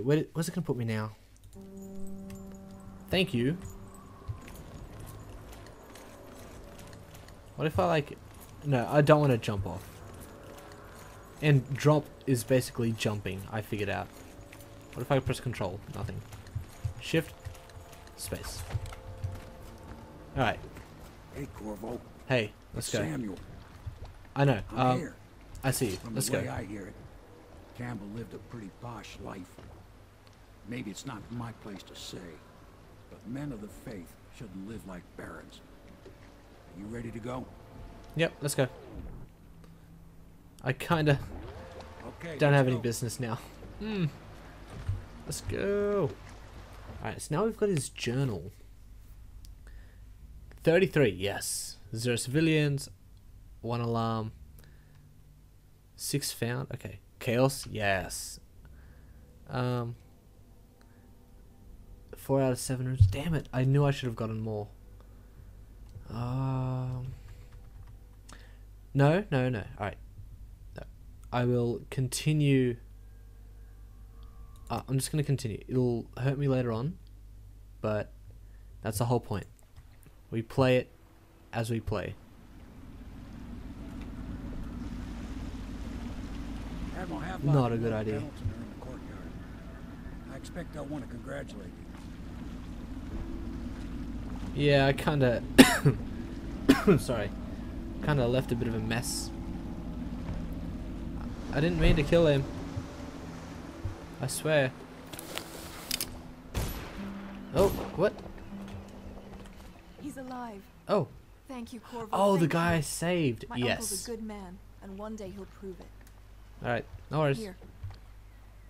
Wait, where, where's it gonna put me now? Thank you. What if I like... No, I don't want to jump off. And drop is basically jumping, I figured out. What if I press control? Nothing. Shift. Space. Alright. Hey, Corvo. Hey, let's go. Samuel. I know. I'm Um, here. I see you. Let's go. I hear it, Campbell lived a pretty posh life. Maybe it's not my place to say, but men of the faith shouldn't live like barons. Are you ready to go? Yep, let's go. I kinda Okay. don't have any business now. Hmm. Let's go. Alright, so now we've got his journal. 33, yes. Zero civilians. One alarm. Six found. Okay. Chaos, yes. Um. Four out of seven rooms. Damn it! I knew I should have gotten more. Um. No, no, no. All right. No. I will continue. Uh, I'm just gonna continue. It'll hurt me later on, but that's the whole point. We play it as we play. Admiral Not a good idea. Pendleton are in the courtyard. I expect they'll want to congratulate you. Yeah, I kinda. sorry. Kinda left a bit of a mess. I didn't mean to kill him. I swear. Oh, what? He's alive. Oh. Thank you, Corvo. Oh, the guy I saved. My uncle's yes. a good man, and one day he'll prove it. Alright, no worries. Here.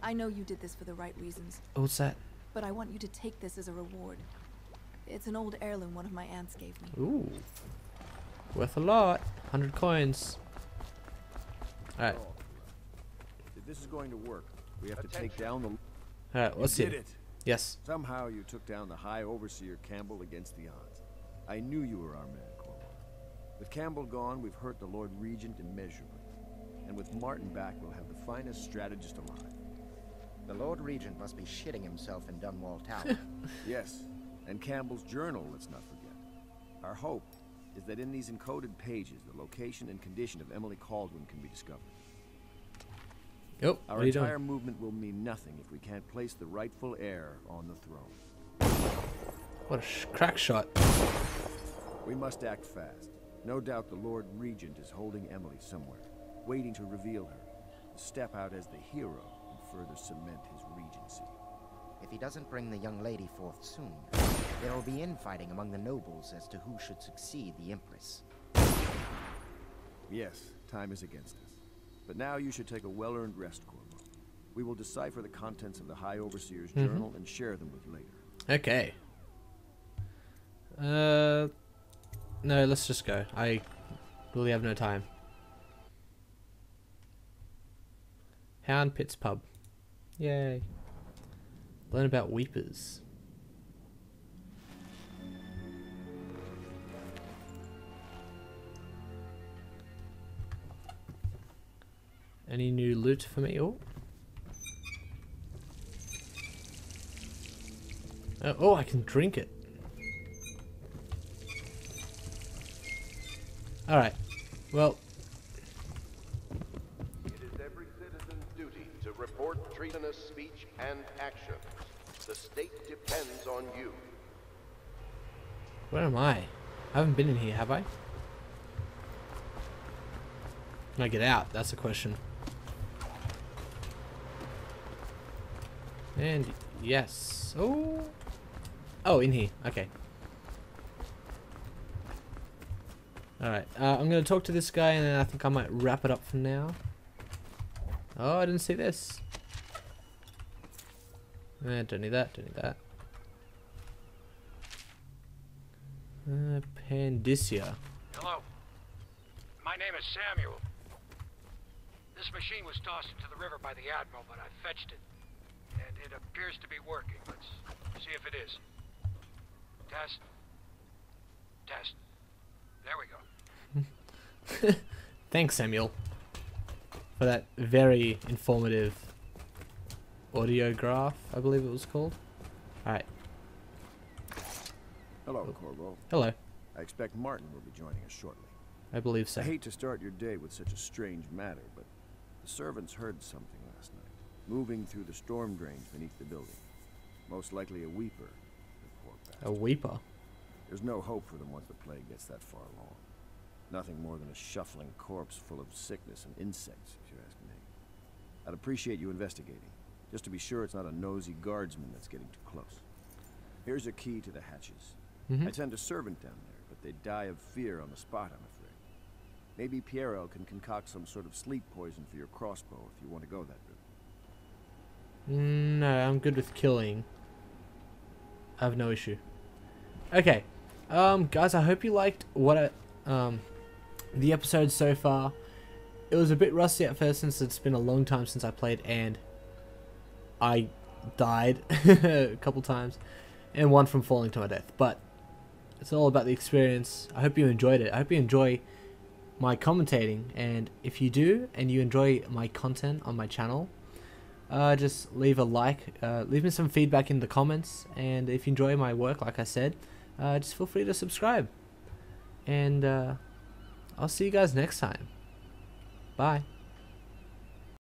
I know you did this for the right reasons, Oh, What's that? but I want you to take this as a reward. It's an old heirloom one of my aunts gave me. Ooh. Worth a lot. 100 coins. Alright, If this is going to work, we have to take down the. alright, let's see. did it. Yes. Somehow you took down the High Overseer Campbell against the odds. I knew you were our man, Corvo. With Campbell gone, we've hurt the Lord Regent immeasurably. And with Martin back, we'll have the finest strategist alive. The Lord Regent must be shitting himself in Dunwall Tower. Yes, and Campbell's journal, let's not forget. Our hope is that in these encoded pages, the location and condition of Emily Kaldwin can be discovered. Yep. Our what are you entire doing? movement will mean nothing if we can't place the rightful heir on the throne. What a sh crack shot. We must act fast. No doubt the Lord Regent is holding Emily somewhere, waiting to reveal her, step out as the hero and further cement his regency. If he doesn't bring the young lady forth soon, there will be infighting among the nobles as to who should succeed the Empress. Yes, time is against us. But now you should take a well-earned rest, Corvo. We will decipher the contents of the High Overseer's Mhm. journal and share them with you later. Okay. Uh, no, let's just go. I really have no time. Hound Pits Pub. Yay. Learn about Weepers. Any new loot for me? Oh. Uh, oh, I can drink it. Alright. Well, It is every citizen's duty to report treasonous speech and actions. The state depends on you. where am I? I haven't been in here, have I? Can I get out? That's the question. And yes. Oh. Oh, in here. Okay. Alright. Uh, I'm going to talk to this guy and then I think I might wrap it up for now. Oh, I didn't see this. Eh, don't need that. Don't need that. Uh, Pandyssia. Hello. My name is Samuel. This machine was tossed into the river by the Admiral, but I fetched it. And it appears to be working. Let's see if it is. Test. Test. There we go. Thanks, Samuel, for that very informative audiograph, I believe it was called. Alright, Hello, oh. Corvo. hello. I expect Martin will be joining us shortly. I believe so. I hate to start your day with such a strange matter, but the servants heard something last night, moving through the storm drains beneath the building. Most likely a weeper. A weeper. There's no hope for them once the plague gets that far along. Nothing more than a shuffling corpse full of sickness and insects, if you ask me. I'd appreciate you investigating, just to be sure it's not a nosy guardsman that's getting too close. Here's a key to the hatches. Mhm. I sent a servant down there, but they die of fear on the spot, I'm afraid. Maybe Piero can concoct some sort of sleep poison for your crossbow if you want to go that route. Mm, No, I'm good with killing. I have no issue. Okay, um, guys, I hope you liked what I, um, the episode so far. It was a bit rusty at first since it's been a long time since I played and I died a couple times and one from falling to my death. But it's all about the experience. I hope you enjoyed it. I hope you enjoy my commentating and if you do and you enjoy my content on my channel, uh, just leave a like, uh, leave me some feedback in the comments, and if you enjoy my work, like I said, uh, just feel free to subscribe. And uh, I'll see you guys next time. Bye.